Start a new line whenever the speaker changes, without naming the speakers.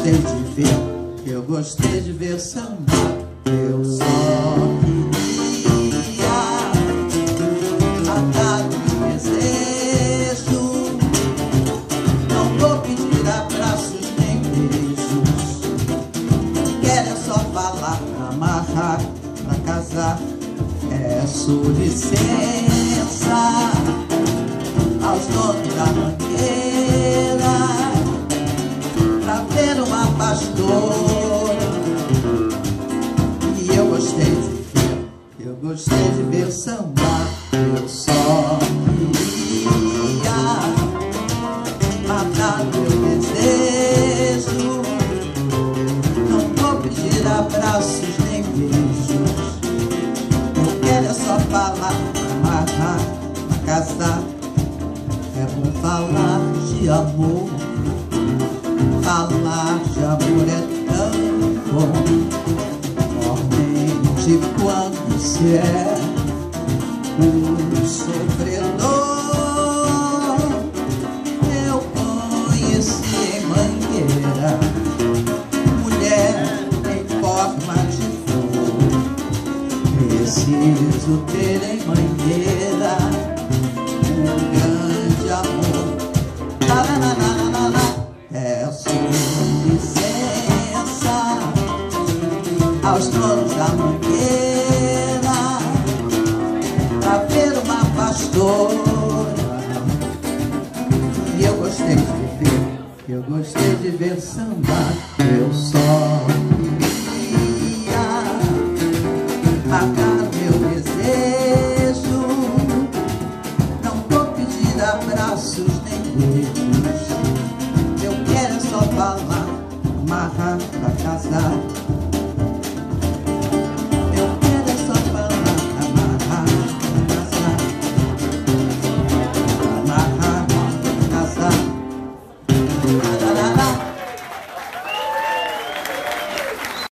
gostei de ver, eu gostei de ver sambar. Eu só amarrar, pra casar. Peço licença aos donos da mangueira pra ver uma pastora. E eu gostei de ver, eu gostei de ver sambar. Eu só queria matar meu desejo. Não vou pedir abraços falar, amarrar, casar. É bom falar de amor. Falar de amor é tão bom. Somente quando se é um sofredor. Preciso ter em um grande amor. Taranana, Peço licença aos donos da mangueira pra ver uma pastora. E eu gostei de ver, eu gostei de ver sambar. Eu só queria matar Eu quero só falar, amarrar pra casar. Eu quero só falar, amarrar pra casar. Amarrar pra casar.